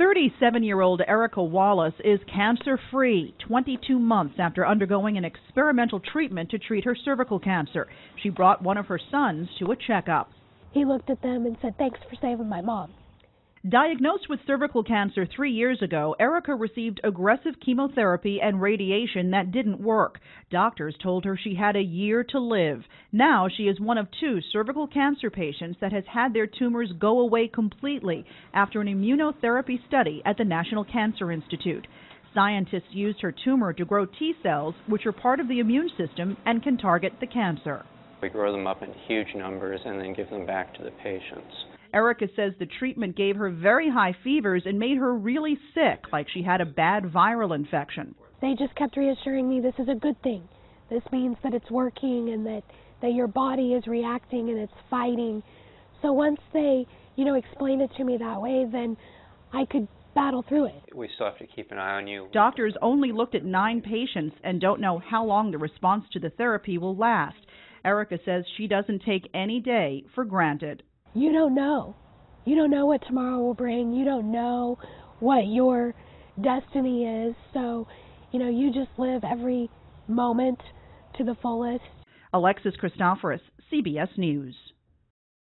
37 year old Erica Wallace is cancer free 22 months after undergoing an experimental treatment to treat her cervical cancer. She brought one of her sons to a checkup. He looked at them and said, Thanks for saving my mom. Diagnosed with cervical cancer three years ago, Erica received aggressive chemotherapy and radiation that didn't work. Doctors told her she had a year to live. Now she is one of two cervical cancer patients that has had their tumors go away completely after an immunotherapy study at the National Cancer Institute. Scientists used her tumor to grow T cells, which are part of the immune system and can target the cancer. We grow them up in huge numbers and then give them back to the patients. Erica says the treatment gave her very high fevers and made her really sick, like she had a bad viral infection. They just kept reassuring me this is a good thing. This means that it's working and that, that your body is reacting and it's fighting. So once they, you know, explained it to me that way, then I could battle through it. We still have to keep an eye on you. Doctors only looked at nine patients and don't know how long the response to the therapy will last. Erica says she doesn't take any day for granted you don't know. You don't know what tomorrow will bring. You don't know what your destiny is. So, you know, you just live every moment to the fullest. Alexis Christoforous, CBS News.